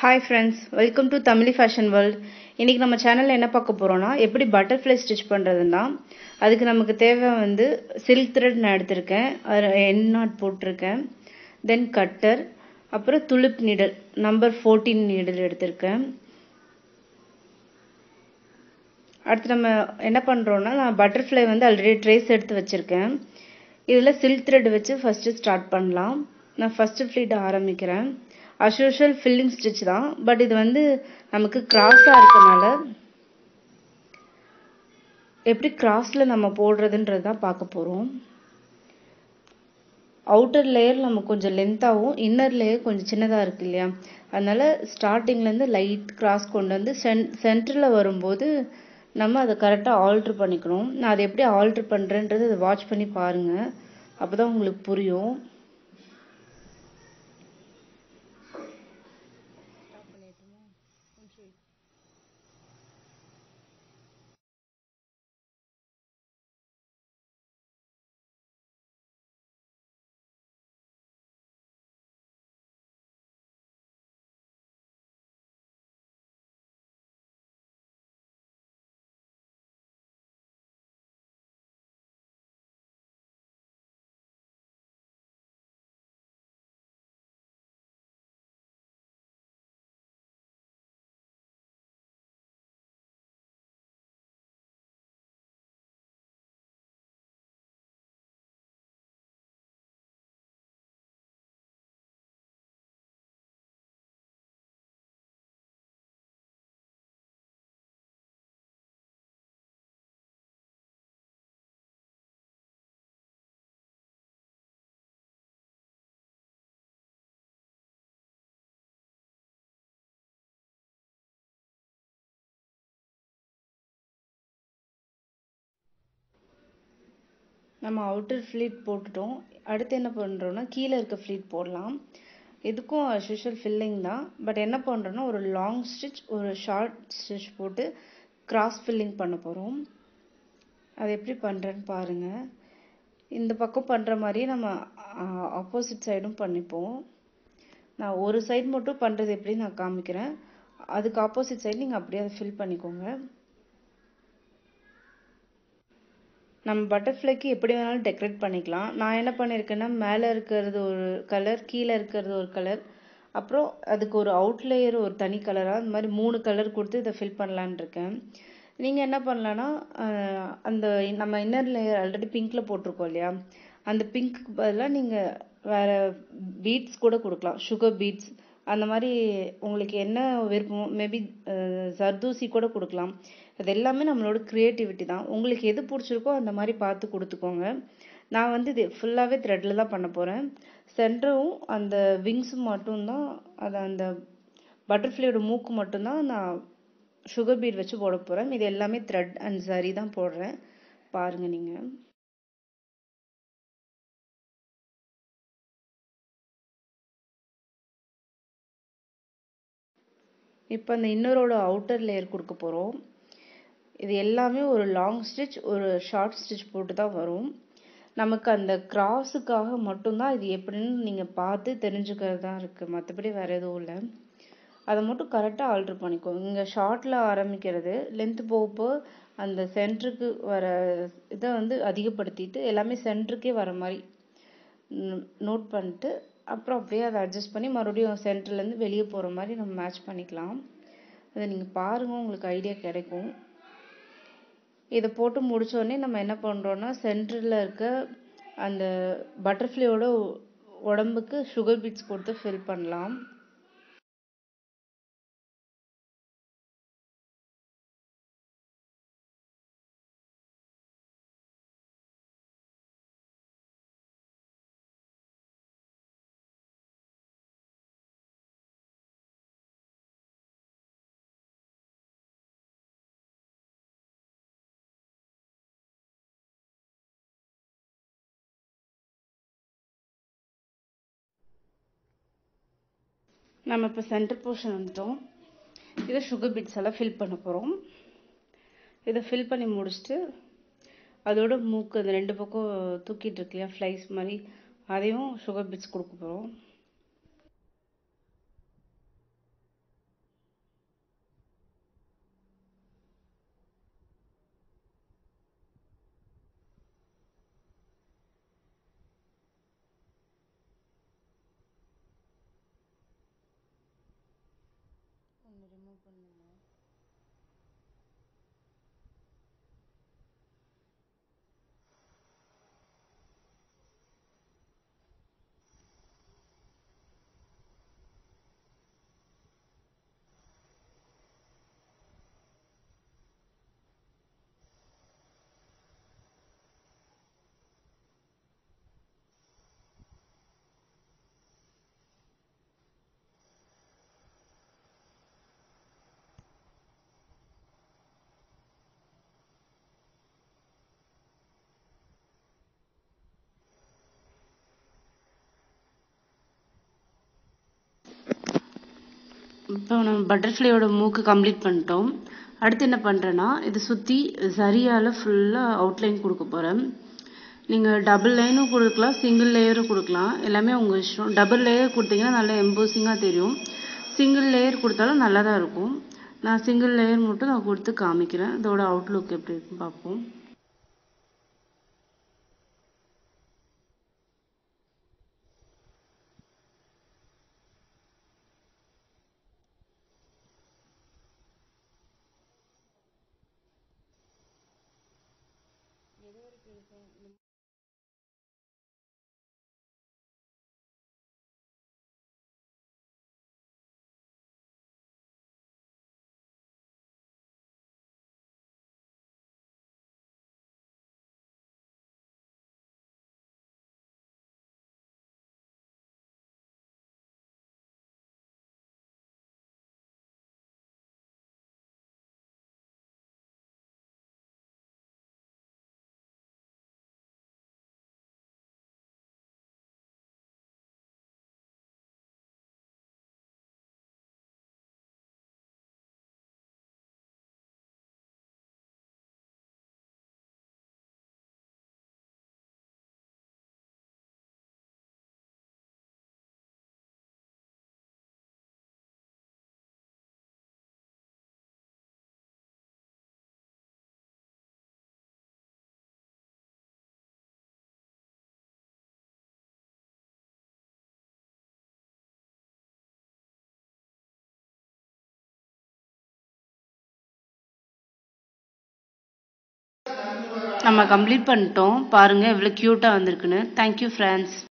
Hi friends welcome to Tamizhi fashion world இன்றைக்கி நம்ம சேனலில் என்ன பார்க்க போகிறோன்னா எப்படி பட்டர்ஃப்ளை ஸ்டிச் பண்ணுறதுன்னா அதுக்கு நமக்கு தேவை வந்து சில்க் த்ரெட் நான் எடுத்திருக்கேன் அது என் நாட் போட்டிருக்கேன் தென் கட்டர் அப்புறம் துளிப் நீடல் நம்பர் ஃபோர்டீன் நீடல் எடுத்திருக்கேன். அடுத்து நம்ம என்ன பண்ணுறோன்னா நான் பட்டர்ஃப்ளை வந்து ஆல்ரெடி ட்ரேஸ் எடுத்து வச்சுருக்கேன். இதில் சில்க் த்ரெட் வச்சு ஃபஸ்ட்டு ஸ்டார்ட் பண்ணலாம். நான் ஃபஸ்ட்டு ஃப்ளீட் ஆரம்பிக்கிறேன். அஸ்யூஷுவல் ஃபில்லிங் ஸ்டிச் தான். பட் இது வந்து நமக்கு கிராஸாக இருக்கனால எப்படி கிராஸில் நம்ம போடுறதுன்றது தான் பார்க்க போகிறோம் அவுட்டர் லேயர் நம்ம கொஞ்சம் லென்த்தாகவும் இன்னர் லேயர் கொஞ்சம் சின்னதாக இருக்கு இல்லையா? அதனால் ஸ்டார்டிங்லேருந்து லைட் கிராஸ் கொண்டு வந்து சென் சென்டரில் வரும்போது நம்ம அதை கரெக்டாக ஆல்ட்ரு பண்ணிக்கணும். நான் அதை எப்படி ஆல்ட்ரு பண்ணுறேன்றது அதை வாட்ச் பண்ணி பாருங்கள் அப்போ தான் உங்களுக்கு புரியும். நம்ம அவுட்டர் ஃப்ளீட் போட்டுட்டோம். அடுத்து என்ன பண்ணுறோன்னா கீழே இருக்க ஃப்ளீட் போடலாம். இதுக்கும் அஸ்யூஷுவல் ஃபில்லிங் தான். பட் என்ன பண்ணுறோன்னா ஒரு லாங் ஸ்டிச் ஒரு ஷார்ட் ஸ்டிச் போட்டு கிராஸ் ஃபில்லிங் பண்ண போகிறோம் அது எப்படி பண்ணுறேன்னு பாருங்கள் இந்த பக்கம் பண்ணுற மாதிரியே நம்ம ஆப்போசிட் சைடும் பண்ணிப்போம். நான் ஒரு சைடு மட்டும் பண்ணுறது எப்படி நான் காமிக்கிறேன். அதுக்கு ஆப்போசிட் சைடு நீங்கள் அப்படியே அதை ஃபில் பண்ணிக்கோங்க. நம்ம பட்டர்ஃப்ளைக்கு எப்படி வேணாலும் டெக்கரேட் பண்ணிக்கலாம். நான் என்ன பண்ணியிருக்கேன்னா மேலே இருக்கிறது ஒரு கலர் கீழே இருக்கிறது ஒரு கலர் அப்புறம் அதுக்கு ஒரு அவுட்லேயர் ஒரு தனி கலராக அந்த மாதிரி மூணு கலர் கொடுத்து இதை ஃபில் பண்ணலான் இருக்கேன். நீங்கள் என்ன பண்ணலான்னா அந்த நம்ம இன்னர் லேயர் ஆல்ரெடி பிங்க்கில் போட்டிருக்கோம் இல்லையா? அந்த பிங்க்கு பதிலாக நீங்கள் வேறு பீட்ஸ் கூட கொடுக்கலாம். சுகர் பீட்ஸ் அந்த மாதிரி உங்களுக்கு என்ன விருப்பமோ மேபி சர்தூசி கூட கொடுக்கலாம். அது எல்லாமே நம்மளோட க்ரியேட்டிவிட்டி தான். உங்களுக்கு எது பிடிச்சிருக்கோ அந்த மாதிரி பார்த்து கொடுத்துக்கோங்க. நான் வந்து இது ஃபுல்லாகவே த்ரெட்டில் தான் பண்ண போகிறேன் சென்டரும் அந்த விங்ஸும் மட்டும்தான் அது அந்த பட்டர்ஃப்ளையோட மூக்கு மட்டும்தான் நான் சுகர் பீட் வச்சு போட போகிறேன் இது எல்லாமே த்ரெட் அண்ட் சரி தான் போடுறேன். பாருங்கள் நீங்கள் இப்போ அந்த இன்னரோட அவுட்டர் லேயர் கொடுக்க போகிறோம் இது எல்லாமே ஒரு லாங் ஸ்டிச் ஒரு ஷார்ட் ஸ்டிச் போட்டு தான் வரும். நமக்கு அந்த கிராஸுக்காக மட்டும்தான் இது எப்படின்னு நீங்கள் பார்த்து தெரிஞ்சுக்கிறது தான் இருக்குது மற்றபடி வேறு எதுவும் இல்லை. அதை மட்டும் கரெக்டாக ஆல்ட்ரு பண்ணிக்கோங்க இங்கே ஷார்ட்டில் ஆரம்பிக்கிறது லென்த்து போகப்போ அந்த சென்டருக்கு வர இதை வந்து அதிகப்படுத்திட்டு எல்லாமே சென்டருக்கே வர மாதிரி நோட் பண்ணிட்டு அப்புறம் அப்படியே அதை அட்ஜஸ்ட் பண்ணி மறுபடியும் சென்டர்லேருந்து வெளியே போகிற மாதிரி நம்ம மேட்ச் பண்ணிக்கலாம். அதை நீங்கள் பாருங்கள் உங்களுக்கு ஐடியா கிடைக்கும். இதை போட்டு முடித்தோடனே நம்ம என்ன பண்ணுறோன்னா சென்டரில் இருக்க அந்த பட்டர்ஃப்ளையோட உடம்புக்கு சுகர் பீட்ஸ் கொடுத்து ஃபில் பண்ணலாம். நம்ம இப்போ சென்டர் போர்ஷன் வந்துட்டோம். இதை சுகர் பீட்ஸ் எல்லாம் ஃபில் பண்ண போகிறோம் இதை ஃபில் பண்ணி முடிச்சுட்டு அதோட மூக்கு அந்த ரெண்டு பக்கம் தூக்கிட்டு இருக்கு இல்லையா ஃப்ளைஸ் மாதிரி அதையும் சுகர் பீட்ஸ் கொடுக்க போகிறோம் பண்ணுங்கள் இப்போ நம்ம பட்டர்ஃப்ளையோட மூக்கு கம்ப்ளீட் பண்ணிட்டோம். அடுத்து என்ன பண்ணுறேன்னா இதை சுற்றி சரியால் ஃபுல்லாக அவுட்லைன் கொடுக்க போகிறேன் நீங்கள் டபுள் லைனும் கொடுக்கலாம் சிங்கிள் லேயரும் கொடுக்கலாம். எல்லாமே உங்கள் இஷ்டம். டபுள் லேயர் கொடுத்தீங்கன்னா நல்லா எம்போசிங்காக தெரியும். சிங்கிள் லேயர் கொடுத்தாலும் நல்லா தான் இருக்கும். நான் சிங்கிள் லேயர் மட்டும் நான் கொடுத்து காமிக்கிறேன். இதோட அவுட்லுக் எப்படி இருக்குன்னு பார்ப்போம். anything நம்ம கம்ப்ளீட் பண்ணிட்டோம். பாருங்கள் எவ்வளோ க்யூட்டாக வந்திருக்குன்னு. Thank you friends